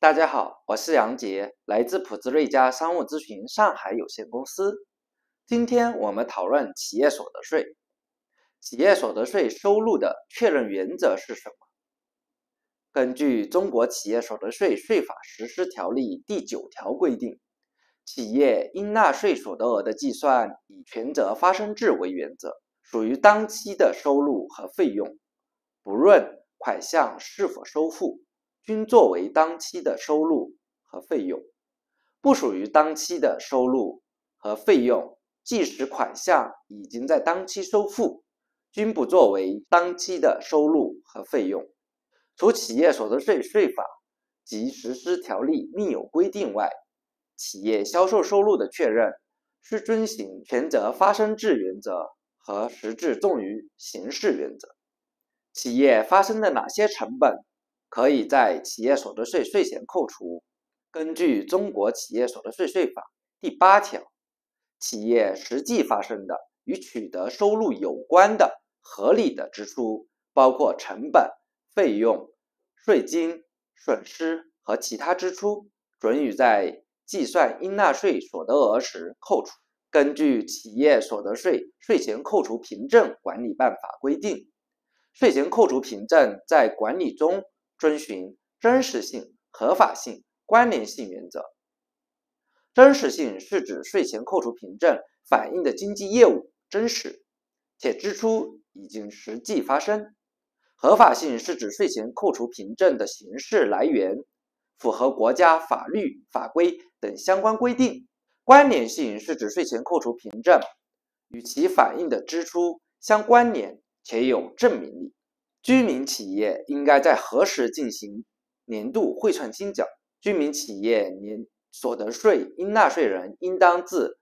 大家好，我是杨杰，来自普兹瑞家商务咨询上海有限公司。今天我们讨论企业所得税。企业所得税收入的确认原则是什么？根据《中国企业所得税税法实施条例》第九条规定，企业应纳税所得额的计算以权责发生制为原则，属于当期的收入和费用，不论款项是否收付，均作为当期的收入和费用；不属于当期的收入和费用，即使款项已经在当期收付，均不作为当期的收入和费用。除企业所得税税法及实施条例另有规定外，企业销售收入的确认需遵循权责发生制原则和实质重于形式原则。企业发生的哪些成本可以在企业所得税税前扣除？根据《中国企业所得税税法》第八条，企业实际发生的与取得收入有关的合理的支出，包括成本。费用、税金、损失和其他支出，准予在计算应纳税所得额时扣除。根据《企业所得税税前扣除凭证管理办法》规定，税前扣除凭证在管理中遵循真实性、合法性、关联性原则。真实性是指税前扣除凭证反映的经济业务真实，且支出已经实际发生。合法性是指税前扣除凭证的形式来源符合国家法律法规等相关规定；关联性是指税前扣除凭证与其反映的支出相关联且有证明力。居民企业应该在何时进行年度汇算清缴？居民企业年所得税应纳税人应当自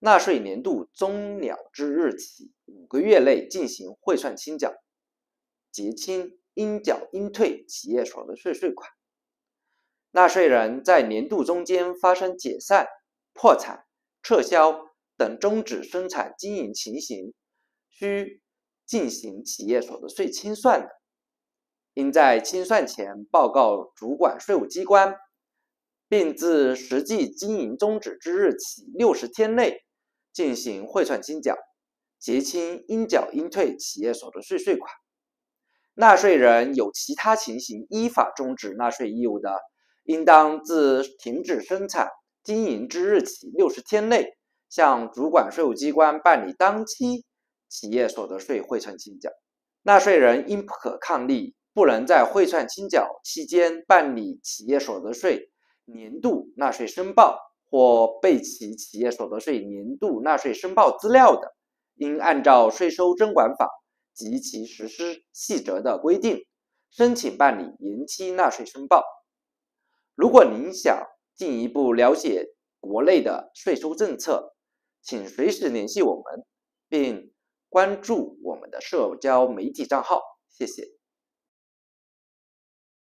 纳税年度终了之日起五个月内进行汇算清缴。结清应缴应退企业所得税税款。纳税人在年度中间发生解散、破产、撤销等终止生产经营情形，需进行企业所得税清算的，应在清算前报告主管税务机关，并自实际经营终止之日起六十天内进行汇算清缴，结清应缴应退企业所得税税款。纳税人有其他情形依法终止纳税义务的，应当自停止生产经营之日起六十天内，向主管税务机关办理当期企业所得税汇算清缴。纳税人因不可抗力不能在汇算清缴期间办理企业所得税年度纳税申报或备齐企业所得税年度纳税申报资料的，应按照税收征管法。及其实施细则的规定，申请办理延期纳税申报。如果您想进一步了解国内的税收政策，请随时联系我们，并关注我们的社交媒体账号。谢谢。